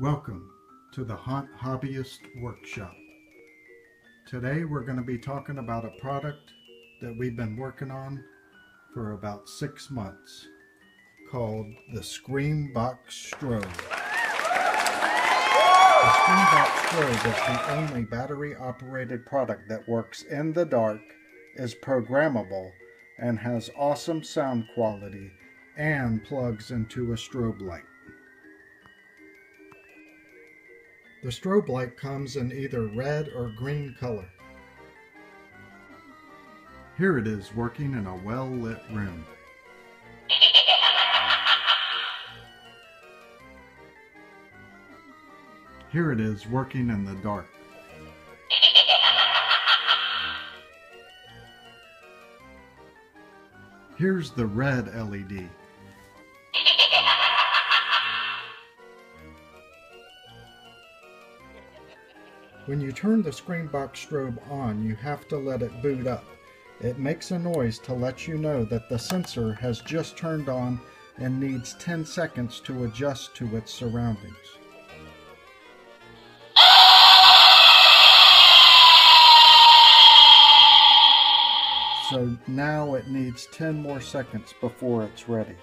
Welcome to the Haunt Hobbyist Workshop. Today we're going to be talking about a product that we've been working on for about six months called the Screambox Strobe. The Screambox Strobe is the only battery operated product that works in the dark, is programmable, and has awesome sound quality and plugs into a strobe light. The strobe light comes in either red or green color. Here it is working in a well-lit room. Here it is working in the dark. Here's the red LED. When you turn the Screambox strobe on, you have to let it boot up. It makes a noise to let you know that the sensor has just turned on and needs 10 seconds to adjust to its surroundings. So now it needs 10 more seconds before it's ready.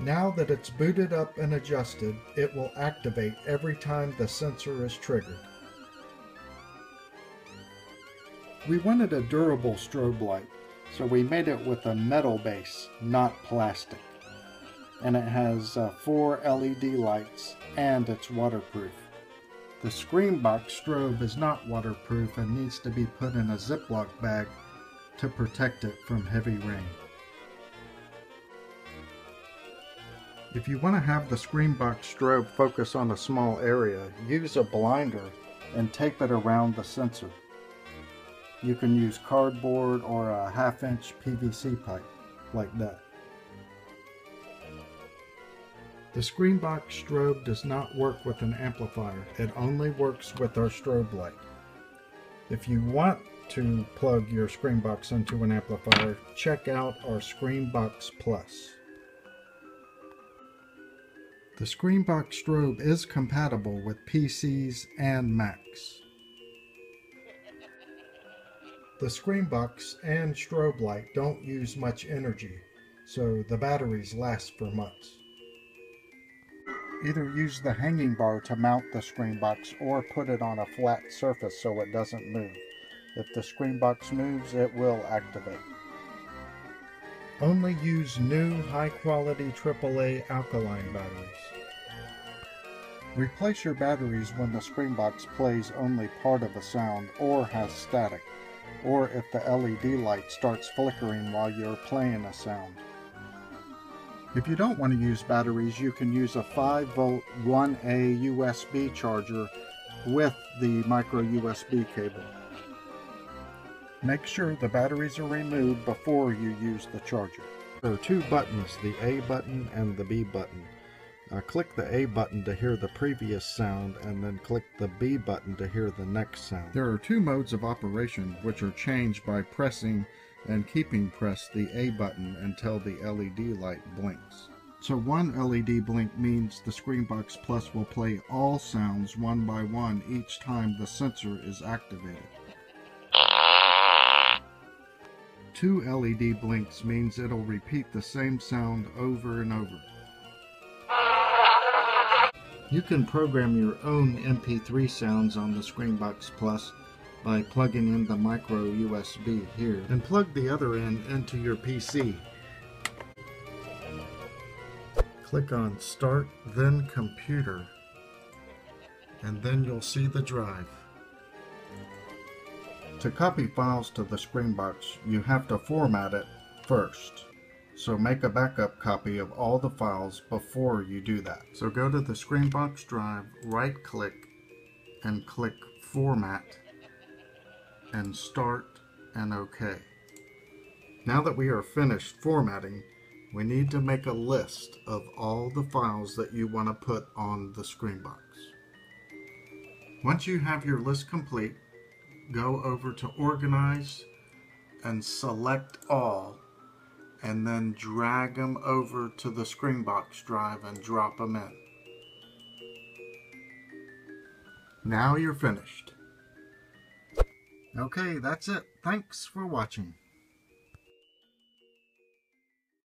Now that it's booted up and adjusted, it will activate every time the sensor is triggered. We wanted a durable strobe light, so we made it with a metal base, not plastic. And it has uh, four LED lights and it's waterproof. The Screambox strobe is not waterproof and needs to be put in a Ziploc bag to protect it from heavy rain. If you want to have the Screambox strobe focus on a small area, use a blinder and tape it around the sensor. You can use cardboard or a half inch PVC pipe, like that. The Screambox strobe does not work with an amplifier, it only works with our strobe light. If you want to plug your Screambox into an amplifier, check out our Screambox Plus. The Screambox strobe is compatible with PCs and Macs. The Screambox and strobe light don't use much energy, so the batteries last for months. Either use the hanging bar to mount the Screambox or put it on a flat surface so it doesn't move. If the Screambox moves, it will activate. Only use new high-quality AAA alkaline batteries. Replace your batteries when the Screambox plays only part of a sound or has static, or if the LED light starts flickering while you're playing a sound. If you don't want to use batteries, you can use a 5 volt 1A USB charger with the micro USB cable. Make sure the batteries are removed before you use the charger. There are two buttons, the A button and the B button. Uh, click the A button to hear the previous sound and then click the B button to hear the next sound. There are two modes of operation which are changed by pressing and keeping pressed the A button until the LED light blinks. So one LED blink means the Screambox Plus will play all sounds one by one each time the sensor is activated. Two LED blinks means it'll repeat the same sound over and over. You can program your own MP3 sounds on the Screambox Plus by plugging in the micro USB here and plug the other end into your PC. Click on Start, then Computer, and then you'll see the drive. To copy files to the Screambox, you have to format it first. So make a backup copy of all the files before you do that. So go to the Screambox drive, right click, and click Format, and Start and OK. Now that we are finished formatting, we need to make a list of all the files that you want to put on the Screambox. Once you have your list complete, go over to Organize and select all and then drag them over to the Screambox drive and drop them in. Now you're finished. Okay, that's it. Thanks for watching.